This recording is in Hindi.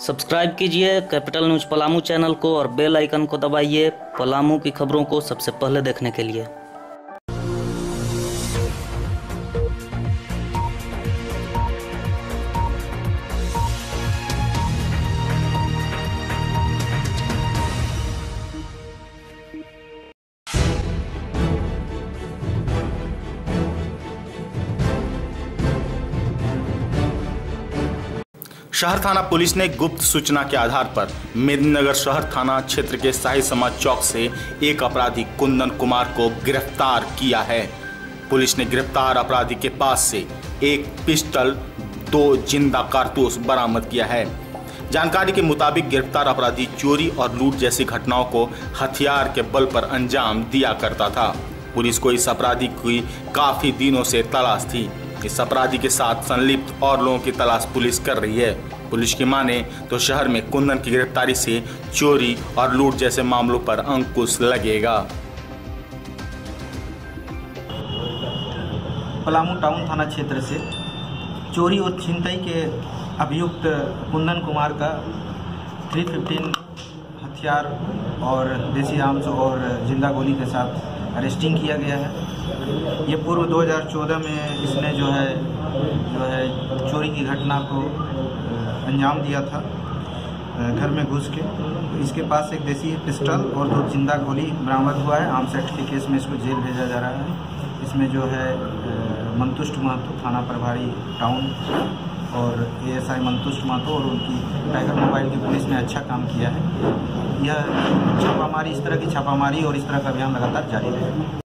सब्सक्राइब कीजिए कैपिटल न्यूज़ पलामू चैनल को और बेल आइकन को दबाइए पलामू की खबरों को सबसे पहले देखने के लिए। शहर थाना पुलिस ने गुप्त सूचना के आधार पर मेदिनीनगर शहर थाना क्षेत्र के शाही समाज चौक से एक अपराधी कुंदन कुमार को गिरफ़्तार किया है। पुलिस ने गिरफ़्तार अपराधी के पास से एक पिस्टल, दो ज़िंदा कारतूस बरामद किया है। जानकारी के मुताबिक गिरफ़्तार अपराधी चोरी और लूट जैसी घटनाओं को हथियार के बल पर अंजाम दिया करता था। पुलिस को इस अपराधी की काफ़ी दिनों से तलाश थी। इस अपराधी के साथ संलिप्त और लोगों की तलाश पुलिस कर रही है। पुलिस की माने तो शहर में कुंदन की गिरफ्तारी से चोरी और लूट जैसे मामलों पर अंकुश लगेगा। पलामू टाउन थाना क्षेत्र से चोरी और छिनतई के अभियुक्त कुंदन कुमार का 315 हथियार और देसी आर्म्स और ज़िंदा गोली के साथ अरेस्टिंग किया गया है। ये पूर्व 2014 में इसने जो है जो है चोरी की घटना को अंजाम दिया था घर में घुस के। तो इसके पास एक देसी पिस्टल और दो ज़िंदा गोली बरामद हुआ है। आर्म्स एक्ट के केस में इसको जेल भेजा जा रहा है। इसमें जो है मंतुष्ट महतो थाना प्रभारी, टाउन और एएसआई मंतुष्ट माथो और उनकी टाइगर मोबाइल की पुलिस ने अच्छा काम किया है। यह छापामारी, इस तरह की छापामारी और इस तरह का अभियान लगातार जारी रहेगा।